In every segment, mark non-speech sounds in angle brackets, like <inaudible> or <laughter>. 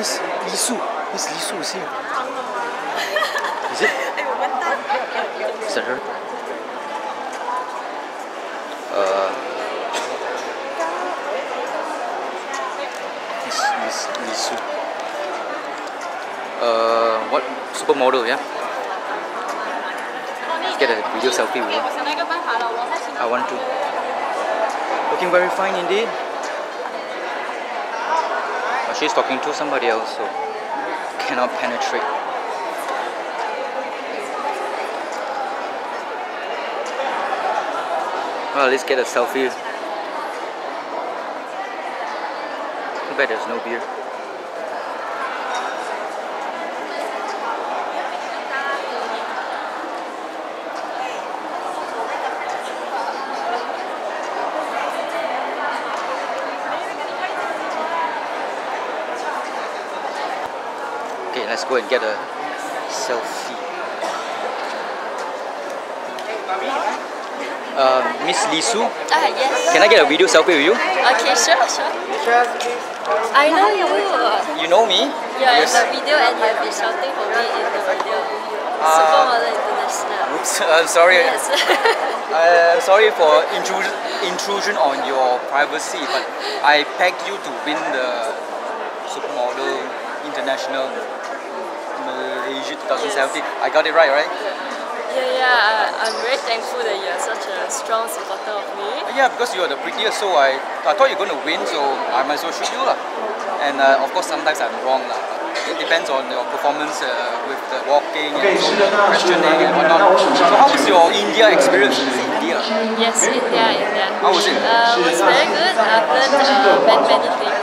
Miss Lee Su. Miss Lee Su is here. Is it? Is that her? Uh, Miss, Miss Lee Su. Uh, what supermodel? Yeah. Let's get a video selfie with her. I want to. Looking very fine indeed. But she's talking to somebody else, so cannot penetrate. Well, let's get a selfie. Too bad there's no beer. Let's go and get a selfie. Uh, Miss Lee Su, Ah, yes. can I get a video selfie with you? Okay, sure, sure. I know you. You know me? You're in the video and you have been shouting for me in the video. Supermodel International. Oops, <laughs> I'm sorry. Yes. <laughs> Uh, sorry for intrusion, intrusion on your privacy, but I pegged you to win the Supermodel International Malaysia 2017. I got it right, right? yeah, yeah. I- I'm very thankful that you're such a strong supporter of me. Yeah, because you're the prettiest, so I, I thought you're going to win, so I might as well shoot you. lah. And uh, of course, sometimes I'm wrong. lah. It depends on your performance uh, with the walking and so questioning and whatnot. So how was your India experience? Is it India? Yes, India, India. How was it? Uh, it was very good. I've learned uh, many, many things.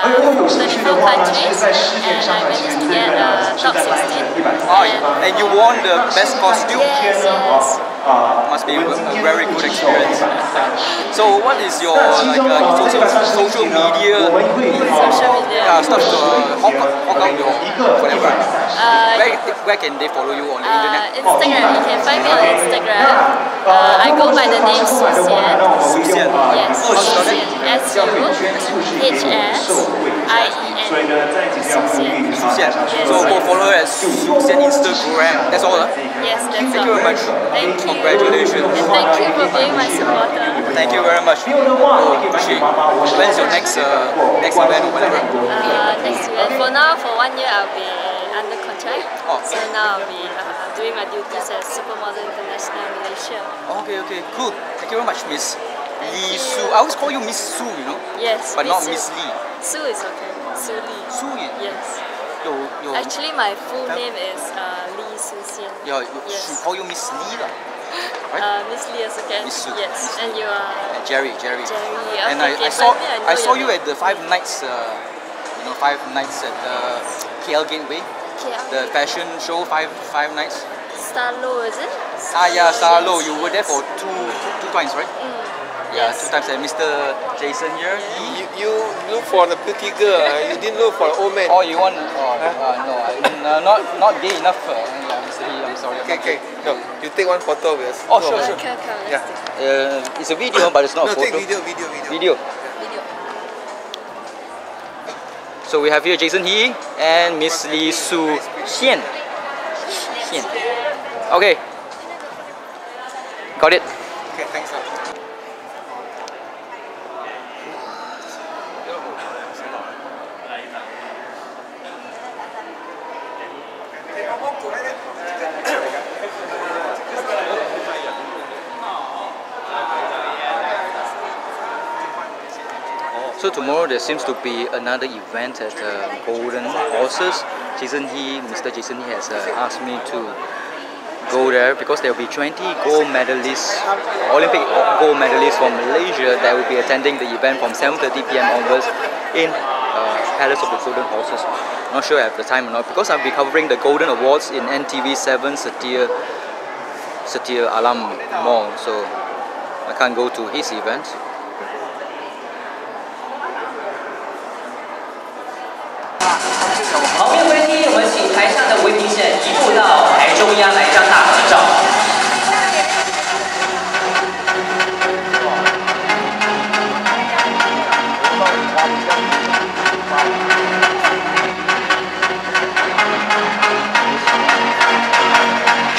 There are 34 countries and I managed to get top 16. Oh, And- and you won the best costume. Yes, yes. Must be a a very good experience. So what is your like uh, social social media Social media. uh, stuff to uh, hawk, hawk out your whatever? Uh, Where, can they follow you on the internet? uh, Instagram. You can find me on Instagram. Uh, I go by the name Su Hsien. Yes, Oh, Su. Hsien. S U H S I E N. Su Hsien. Su So go follow her at Su Hsien Instagram. That's all. Huh? Yes, that's Thank you very much. Thank you. Congratulations. And thank you for being my supporter. Thank you very much. Oh, appreciate. When's your next uh, next event or whatever? Uh, next year. For now, for one year, I'll be under. Oh. So now I'll be uh, doing my duties as Supermodel International Malaysia. Okay, okay, cool. Thank you very much, Miss Lee you. Su. I always call you Miss Su, you know, Yes. but not Su. Miss Lee. Su is okay. Su Lee. Su, yeah. Yes. Yo, yo, Actually, my full Huh? name is uh, Lee Su Hsien. yeah, you, Yes. she call you Miss Lee, lah. <laughs> right? Uh, Miss Lee also can. Miss Su. Yes. And you are And Gerry, Gerry. Gerry. And Okay, I, I okay, saw I I saw you name. at the Five Nights, uh, you know, Five Nights at the KL Gateway, Okay, the fashion show Five Five Nights. Starlo, is it? Ah, yeah, Starlo. You were there yes. for two times, right? Mm, Yeah, yes. two times. And Mr. Jason here. He, You, you look for the pretty girl, uh, you didn't look for the old man. oh, you want? Oh, uh, no, I, no, not not gay enough. Uh, yeah, Mr. Lee, I'm sorry. I'm Okay, not okay. No, you take one photo with us. Oh, Two sure, sure. Okay, okay, let's Yeah. do Uh, it's a video, but it's not No, a take photo. video, video, video. Video. video. So we have here Jason He and Miss Lee Su Hsien. Hsien. Okay. Got it. Okay, thanks. So tomorrow there seems to be another event at uh, Golden Horses. Jason He, Mr. Jason He has uh, asked me to go there because there will be 20 gold medalists, Olympic gold medalists from Malaysia that will be attending the event from 7:30 p.m. onwards in uh, Palace of the Golden Horses. Not sure I have the time or not because I'll be covering the Golden Awards in NTV 7 Satir Satir Alam Mall, so I can't go to his event. 旁边围梯，我们请台上的五位评审一步到台中央来张大合照。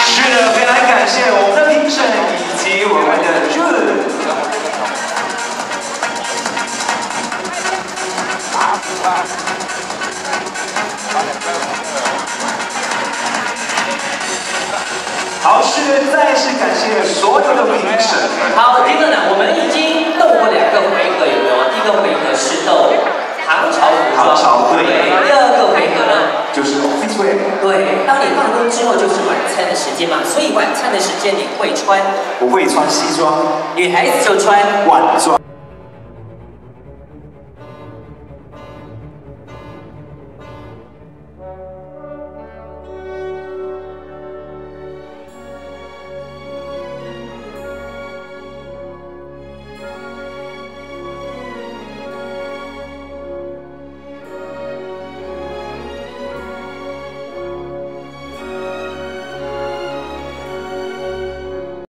是的，非常感谢我们的评审以及我们的 Judge。打呼啦。再次感谢所有的评审。好，丁哥呢，我们已经斗过两个回合，有没有？第一个回合是斗唐朝服装，唐朝对第二个回合呢？就是 office 对，当你放工之后就是晚餐的时间嘛，所以晚餐的时间你会穿，我会穿西装、女孩子就穿晚装。